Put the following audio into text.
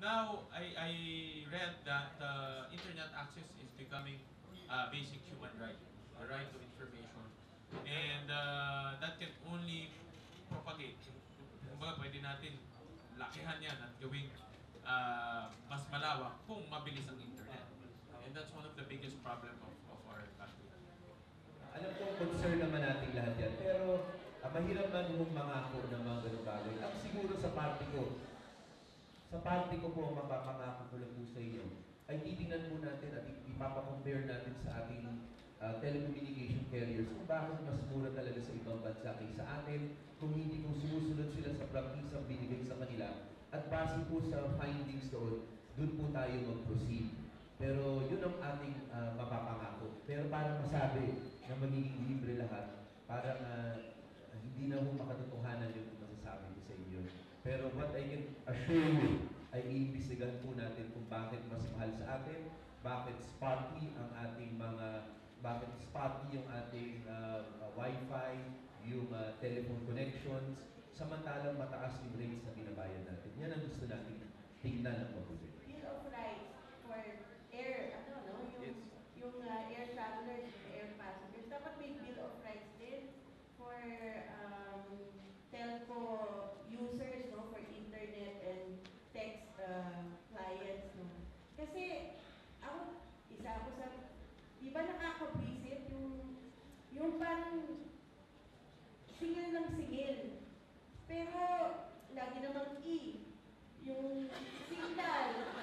now I, I read that uh, internet access is becoming a basic human right, the right to information. And uh, that can only propagate. Kumbaga, pwede natin lakihan yan at gawing uh, mas malawak kung mabilis ang internet. And that's one of the biggest problem of, of our country. Alam ko, concern naman natin lahat yan. Pero ah, mahirap man yung mangako ng mga ganung bagay. Ang siguro sa party ko, sa party ko po, mapapangako ko lang po sa inyo, ay titingnan po natin at ipapakompare natin sa ating ah, telecommunication carriers kung bakit mas mura talaga sa ibang bansa kaysa atin, kung hindi kung sumusunod sila sa practice binigay sa kanila. At base po sa findings doon, doon po tayo mag-proceed. Pero yun ang ating ah, mapapangako. Pero para masabi na magiging libre lahat, para hindi na po makatotohanan yung masasabi ko sa inyo. Pero what I can assure you, ay iimbestigahan po natin kung bakit mas mahal sa atin, bakit spotty ang ating mga, bakit spotty yung ating ah, ah, wifi, yung ah, telephone connections, samantalang mataas yung rates na binabayad natin. Yan ang gusto natin tingnan ng mabuti. singil ng singil. Pero, lagi namang E, yung signal.